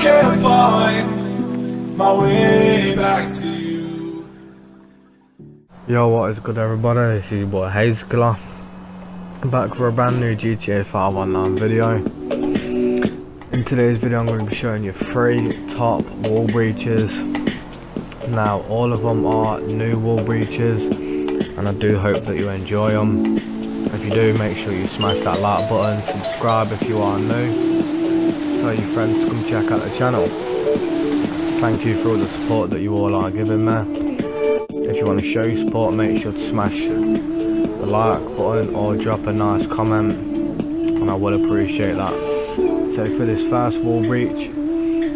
can't find my way back to you. Yo, what is good everybody? This is your boy Haizykiller. Back for a brand new GTA 5 online video. In today's video I'm going to be showing you three top wall breaches. Now all of them are new wall breaches and I do hope that you enjoy them. If you do make sure you smash that like button, subscribe if you are new, tell your friends to come check out the channel. Thank you for all the support that you all are giving me. If you want to show your support make sure to smash the like button or drop a nice comment and I will appreciate that. So for this first wall breach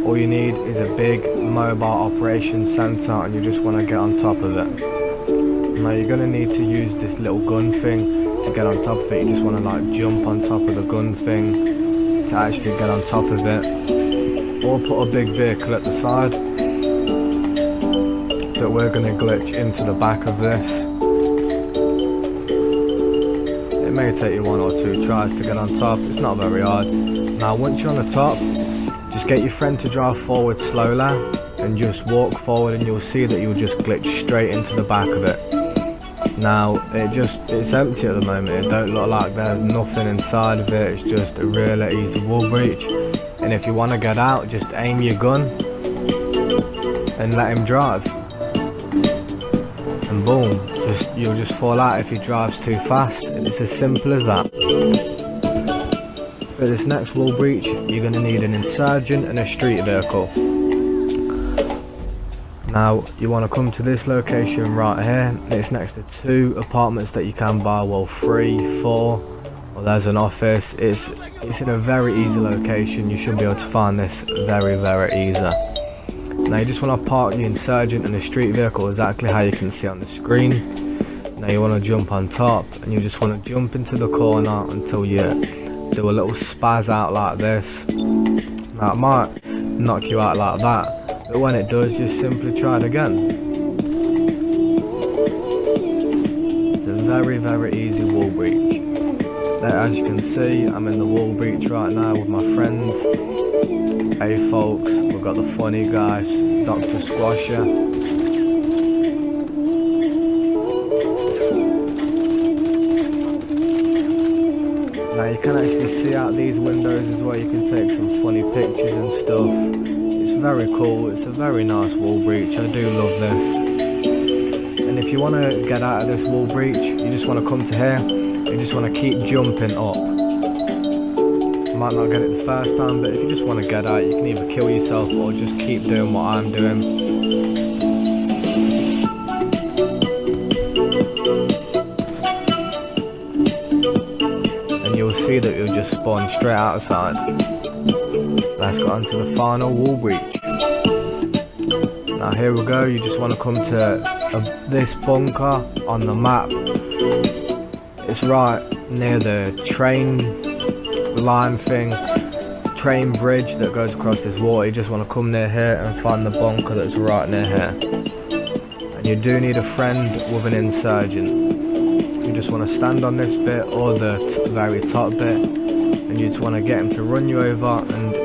all you need is a big mobile operations centre and you just want to get on top of it. Now you're going to need to use this little gun thing to get on top of it. You just want to like jump on top of the gun thing to actually get on top of it. Or put a big vehicle at the side that we're going to glitch into the back of this. It may take you one or two tries to get on top. It's not very hard. Now once you're on the top, just get your friend to drive forward slowly and just walk forward and you'll see that you'll just glitch straight into the back of it. Now it just it's empty at the moment. It don't look like there's nothing inside of it. It's just a really easy wall breach. And if you want to get out, just aim your gun and let him drive. And boom, just you'll just fall out if he drives too fast. It's as simple as that. For this next wall breach, you're going to need an insurgent and a street vehicle. Now you want to come to this location right here. It's next to two apartments that you can buy. Well, three, four. Well, there's an office. It's it's in a very easy location. You should be able to find this very very easy. Now you just want to park the insurgent and the street vehicle exactly how you can see on the screen. Now you want to jump on top and you just want to jump into the corner until you do a little spaz out like this. Now it might knock you out like that but when it does, just simply try it again. It's a very, very easy wall breach. There, as you can see, I'm in the wall breach right now with my friends. Hey folks, we've got the funny guys, Dr. Squasher. Now you can actually see out these windows as well, you can take some funny pictures and stuff very cool. It's a very nice wall breach. I do love this. And if you want to get out of this wall breach, you just want to come to here. You just want to keep jumping up. You might not get it the first time, but if you just want to get out, you can either kill yourself or just keep doing what I'm doing. And you'll see that you'll just spawn straight outside. Let's go on to the final wall breach. Now here we go, you just want to come to uh, this bunker on the map. It's right near the train line thing, train bridge that goes across this water. You just want to come near here and find the bunker that's right near here. And you do need a friend with an insurgent. You just want to stand on this bit or the very top bit and you just want to get him to run you over and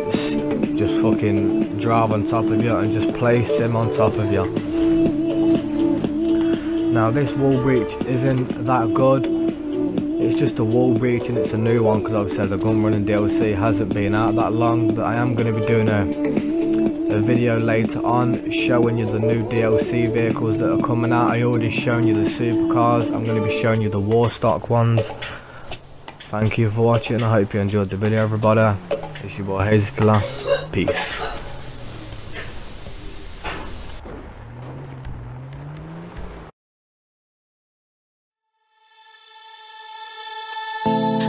just fucking drive on top of you and just place him on top of you. Now this wall breach isn't that good. It's just a wall breach and it's a new one because obviously the Gunrunning DLC hasn't been out that long. But I am going to be doing a, a video later on showing you the new DLC vehicles that are coming out. I already shown you the supercars. I'm going to be showing you the Warstock ones. Thank you for watching. I hope you enjoyed the video everybody. It's your boy Haizykiller. Peace.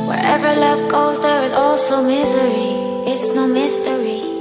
Wherever love goes, there is also misery. It's no mystery.